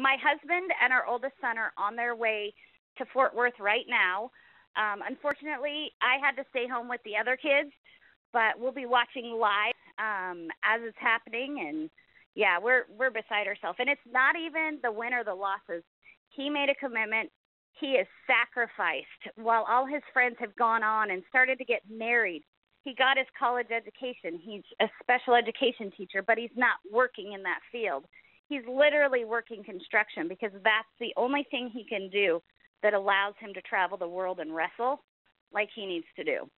My husband and our oldest son are on their way to Fort Worth right now. Um, unfortunately, I had to stay home with the other kids, but we'll be watching live um, as it's happening. And yeah, we're we're beside ourselves. And it's not even the win or the losses. He made a commitment. He is sacrificed while all his friends have gone on and started to get married. He got his college education. He's a special education teacher, but he's not working in that field. He's literally working construction because that's the only thing he can do that allows him to travel the world and wrestle like he needs to do.